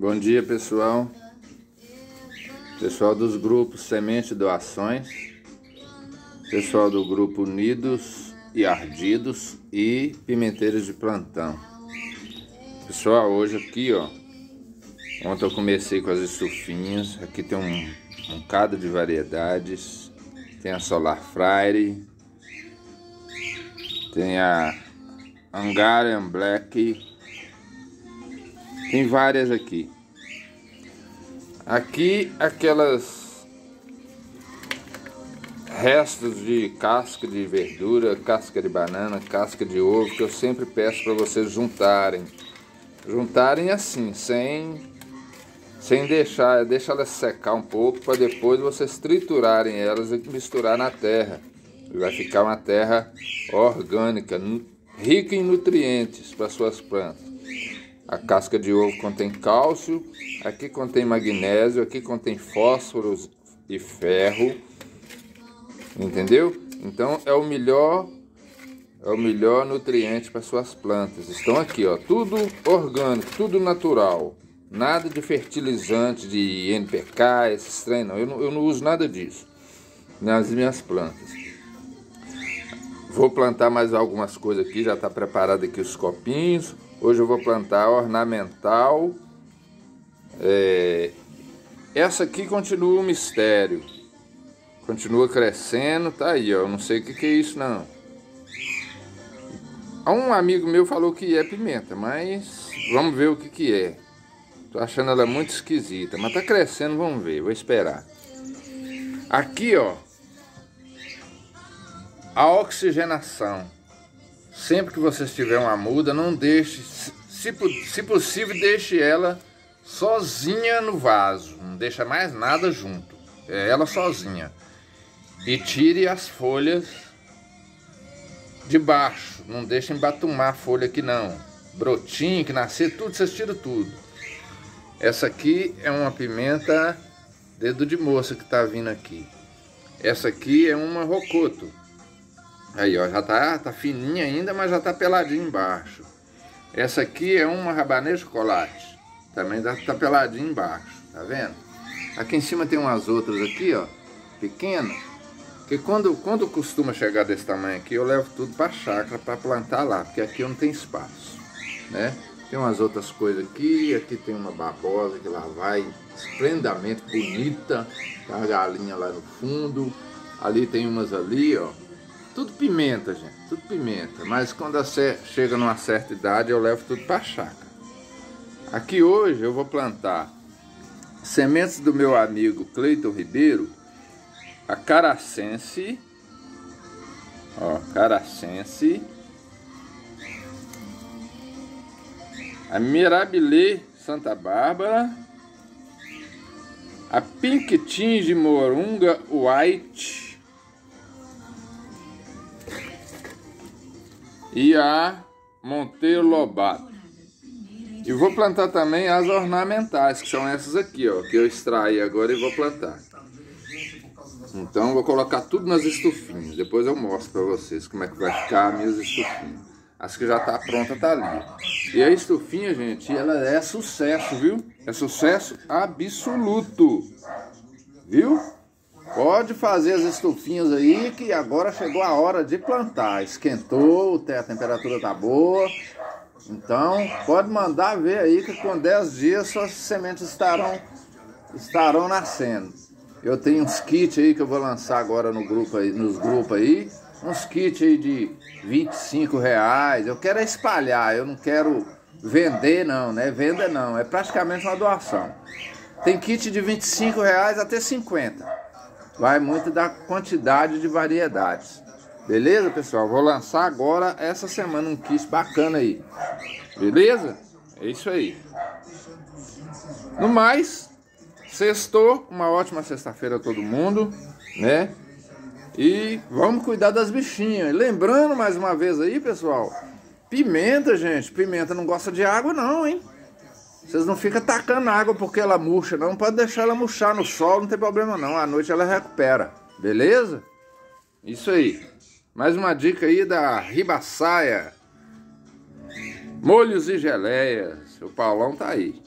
Bom dia, pessoal. Pessoal dos grupos Semente Doações, pessoal do grupo Unidos e Ardidos e Pimenteiros de Plantão. Pessoal, hoje aqui, ó, ontem eu comecei com as estufinhas, aqui tem um, um cado de variedades, tem a Solar Frire, tem a Hungarian Black, tem várias aqui. Aqui aquelas restos de casca de verdura, casca de banana, casca de ovo que eu sempre peço para vocês juntarem. Juntarem assim, sem sem deixar, deixa elas secar um pouco para depois vocês triturarem elas e misturar na terra. Vai ficar uma terra orgânica, rica em nutrientes para suas plantas. A casca de ovo contém cálcio, aqui contém magnésio, aqui contém fósforos e ferro. Entendeu? Então é o melhor é o melhor nutriente para suas plantas. Estão aqui, ó, tudo orgânico, tudo natural. Nada de fertilizante, de NPK, esses trem, não. Eu, não. eu não uso nada disso nas minhas plantas. Vou plantar mais algumas coisas aqui, já está preparado aqui os copinhos. Hoje eu vou plantar ornamental. É, essa aqui continua um mistério. Continua crescendo, tá aí, ó. Não sei o que, que é isso não. Um amigo meu falou que é pimenta, mas vamos ver o que, que é. Tô achando ela muito esquisita, mas tá crescendo, vamos ver, vou esperar. Aqui, ó, a oxigenação. Sempre que você tiver uma muda, não deixe, se, se possível, deixe ela sozinha no vaso. Não deixa mais nada junto. É ela sozinha. E tire as folhas de baixo. Não deixe embatumar a folha aqui não. Brotinho que nascer, tudo, vocês tiram tudo. Essa aqui é uma pimenta dedo de moça que tá vindo aqui. Essa aqui é uma rocoto. Aí, ó, já tá, tá fininha ainda, mas já tá peladinha embaixo. Essa aqui é uma rabanê chocolate. Também tá, tá peladinha embaixo, tá vendo? Aqui em cima tem umas outras aqui, ó, pequenas. Que quando, quando costuma chegar desse tamanho aqui, eu levo tudo pra chácara para plantar lá, porque aqui não tem espaço, né? Tem umas outras coisas aqui, aqui tem uma babosa que lá vai esplendamente bonita, tem uma galinha lá no fundo, ali tem umas ali, ó, tudo pimenta, gente. Tudo pimenta. Mas quando chega numa certa idade, eu levo tudo para chácara. Aqui hoje eu vou plantar sementes do meu amigo Cleiton Ribeiro, a caracense, ó, caracense, a Mirabilê Santa Bárbara, a Pink Tinge Morunga White, e a Monteiro Lobato. E vou plantar também as ornamentais, que são essas aqui, ó, que eu extraí agora e vou plantar. Então vou colocar tudo nas estufinhas, depois eu mostro para vocês como é que vai ficar as minhas estufinhas. As que já tá pronta tá ali. E a estufinha, gente, ela é sucesso, viu? É sucesso absoluto. Viu? Pode fazer as estufinhas aí que agora chegou a hora de plantar. Esquentou, a temperatura tá boa. Então, pode mandar ver aí que com 10 dias suas sementes estarão, estarão nascendo. Eu tenho uns kits aí que eu vou lançar agora no grupo aí, nos grupos aí. Uns kits aí de 25 reais. Eu quero espalhar, eu não quero vender não, né? Venda não, é praticamente uma doação. Tem kit de 25 reais até 50 vai muito da quantidade de variedades. Beleza, pessoal? Vou lançar agora essa semana um kit bacana aí. Beleza? É isso aí. No mais, sextou, uma ótima sexta-feira a todo mundo, né? E vamos cuidar das bichinhas. Lembrando mais uma vez aí, pessoal, pimenta, gente, pimenta não gosta de água não, hein? Vocês não ficam tacando água porque ela murcha, não. Pode deixar ela murchar no sol, não tem problema não. À noite ela recupera. Beleza? Isso aí. Mais uma dica aí da Ribaçaia. Molhos e geleias. O Paulão tá aí.